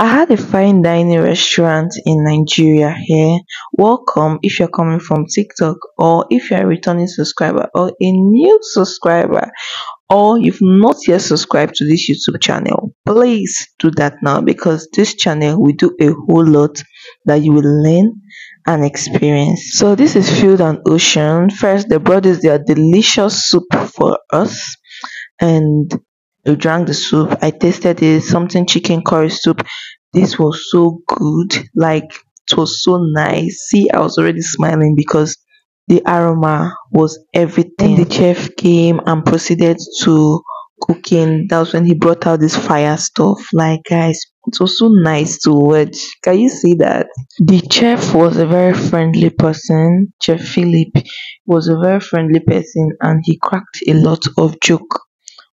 I had a fine dining restaurant in Nigeria here. Welcome if you're coming from TikTok or if you're a returning subscriber or a new subscriber or you've not yet subscribed to this YouTube channel. Please do that now because this channel will do a whole lot that you will learn and experience. So this is Field and Ocean. First, they brought us their delicious soup for us and we drank the soup. I tasted it, something chicken curry soup. This was so good. Like it was so nice. See, I was already smiling because the aroma was everything. Then the chef came and proceeded to cooking. That was when he brought out this fire stuff. Like guys, it was so nice to watch. Can you see that? The chef was a very friendly person. Chef Philip was a very friendly person and he cracked a lot of joke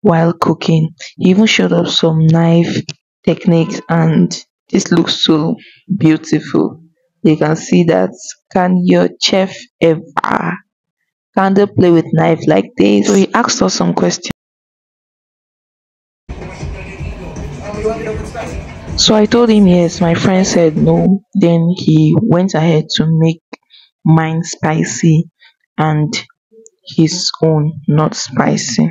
while cooking. He even showed up some knife techniques and this looks so beautiful. You can see that. Can your chef ever can they play with knife like this? So he asked us some questions. So I told him yes. My friend said no. Then he went ahead to make mine spicy and his own not spicy.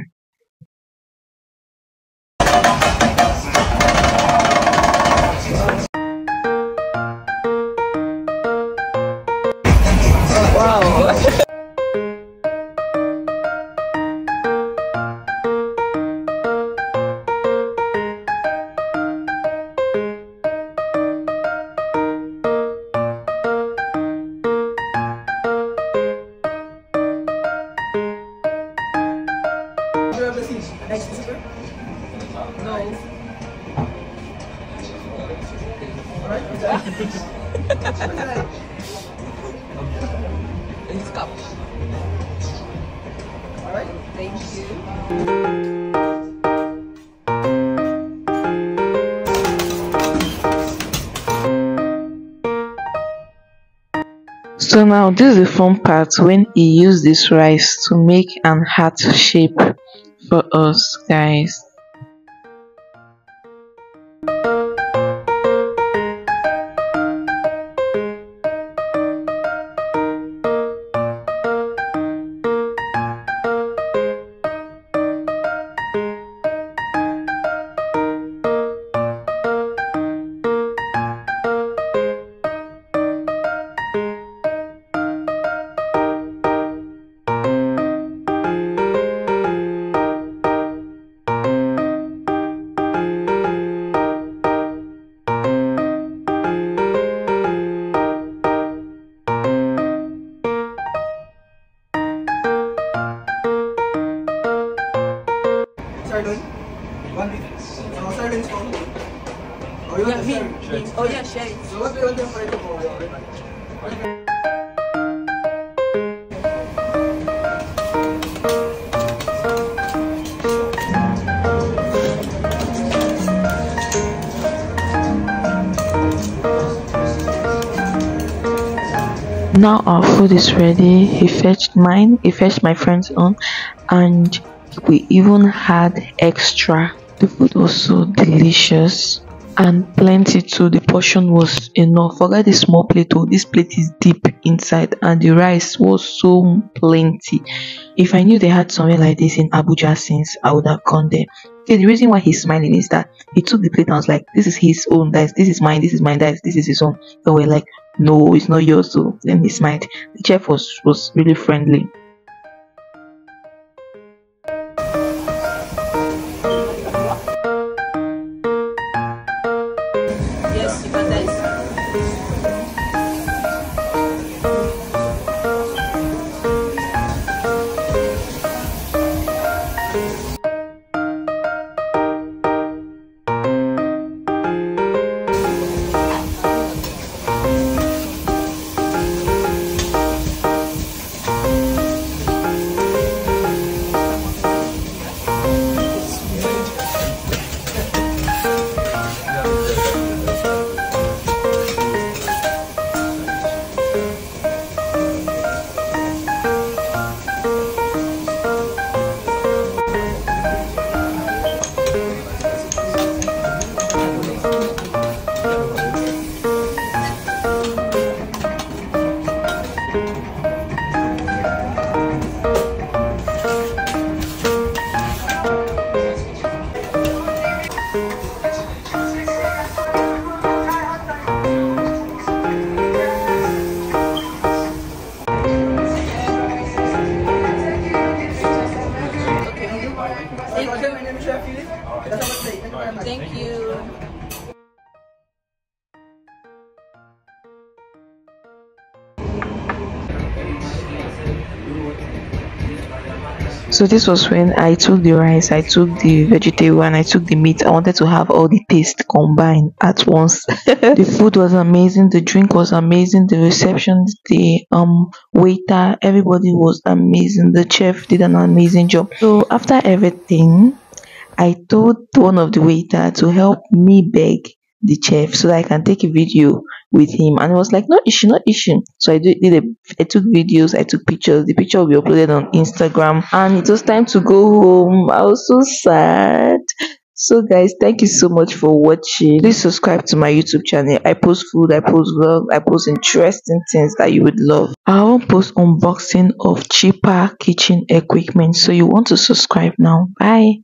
Cup. Alright, thank you. So now this is the fun part when he used this rice to make an heart shape for us guys. Oh, Yeah, me. me. Oh yeah, share it. So, what do you want them for? Now our food is ready. He fetched mine, he fetched my friend's own, and we even had extra. The food was so delicious and plenty too. The portion was enough. Forget the small plate, oh, this plate is deep inside, and the rice was so plenty. If I knew they had something like this in Abuja since, I would have gone there. Okay, the reason why he's smiling is that he took the plate and was like, This is his own, guys, this is mine, this is mine, guys, this is his own. So we're like, No, it's not yours, so then he smiled. The chef was was really friendly. Thank you. Thank you. So this was when I took the rice, I took the vegetable, and I took the meat. I wanted to have all the taste combined at once. the food was amazing, the drink was amazing, the reception, the um waiter, everybody was amazing. The chef did an amazing job. So after everything, I told one of the waiter to help me beg the chef so that I can take a video with him. And it was like, no issue, no issue. So I did, a, I took videos, I took pictures. The picture will be uploaded on Instagram. And it was time to go home. I was so sad. So guys, thank you so much for watching. Please subscribe to my YouTube channel. I post food, I post vlog, I post interesting things that you would love. I won't post unboxing of cheaper kitchen equipment. So you want to subscribe now. Bye.